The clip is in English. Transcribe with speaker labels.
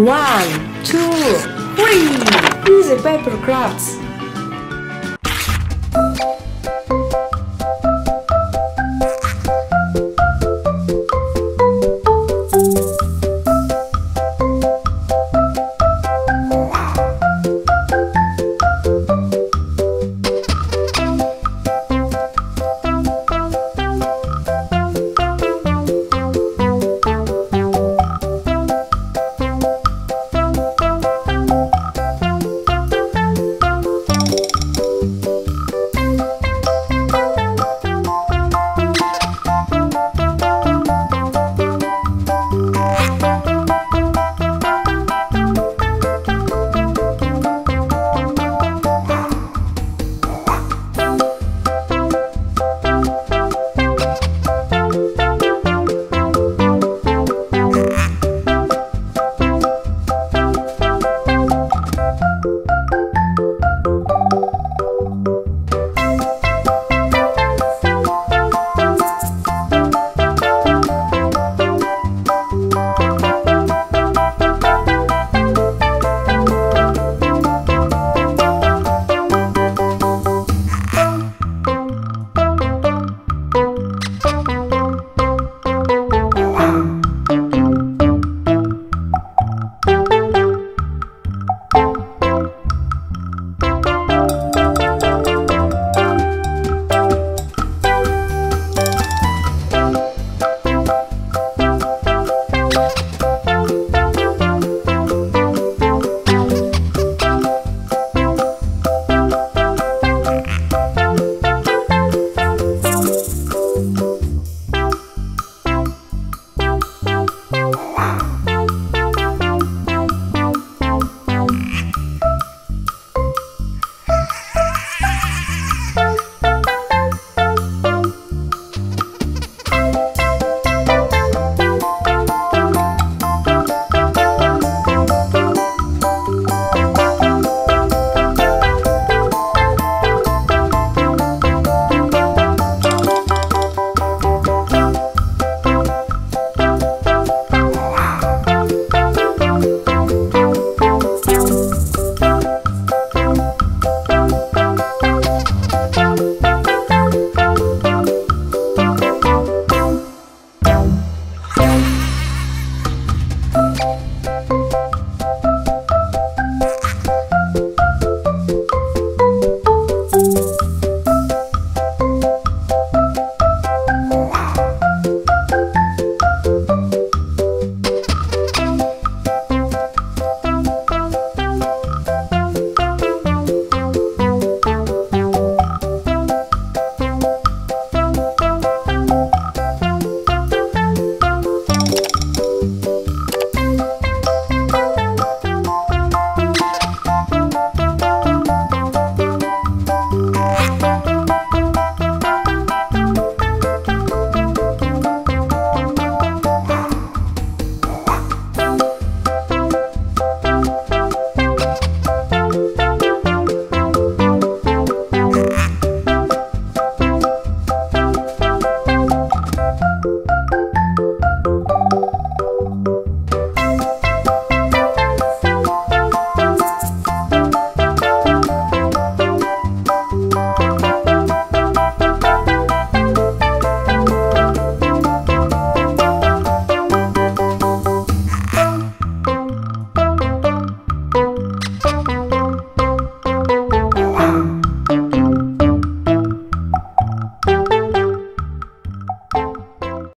Speaker 1: One, two, three! Easy paper crafts!